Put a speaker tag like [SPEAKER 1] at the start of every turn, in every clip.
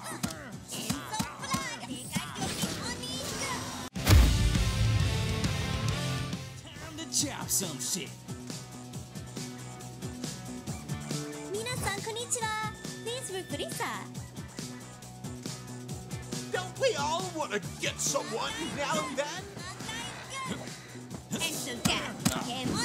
[SPEAKER 1] Time to chop some shit.
[SPEAKER 2] 皆さんこんにちは Facebook リサ
[SPEAKER 3] Don't we all want to get someone now and then?
[SPEAKER 2] エントガケモ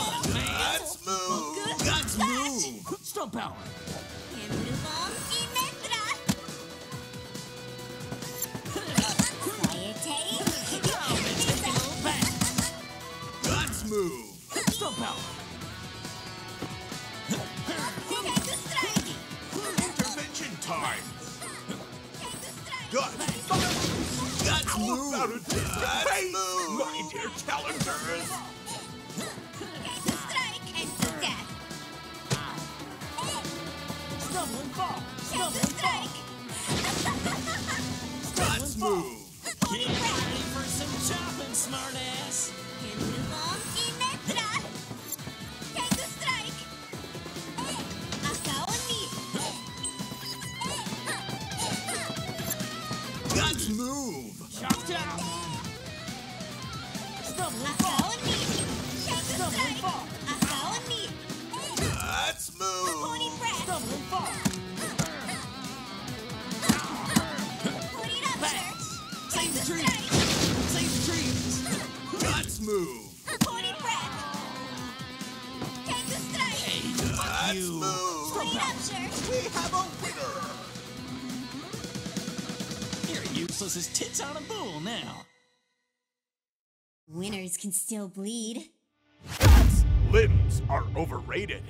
[SPEAKER 1] fun, man.
[SPEAKER 2] Let's
[SPEAKER 3] move. Good Let's move.
[SPEAKER 1] Stump power.
[SPEAKER 3] Let's move.
[SPEAKER 1] Stump power.
[SPEAKER 3] time. Good. Let's move. Let's move. My dear
[SPEAKER 2] challengers.
[SPEAKER 1] stop
[SPEAKER 2] Counter Stop!
[SPEAKER 3] Let's move.
[SPEAKER 1] Stop! ready for some chopping, smartass.
[SPEAKER 3] Let's move!
[SPEAKER 1] Chop down! Stumble and fall! Stumble and fall!
[SPEAKER 3] move.
[SPEAKER 2] Corny Pratt. Can you strike?
[SPEAKER 1] Hey,
[SPEAKER 3] let's
[SPEAKER 1] you.
[SPEAKER 3] move.
[SPEAKER 2] Clean up, sir.
[SPEAKER 3] We have a winner.
[SPEAKER 1] You're useless as tits on a bull now.
[SPEAKER 2] Winners can still bleed.
[SPEAKER 3] Limbs are overrated.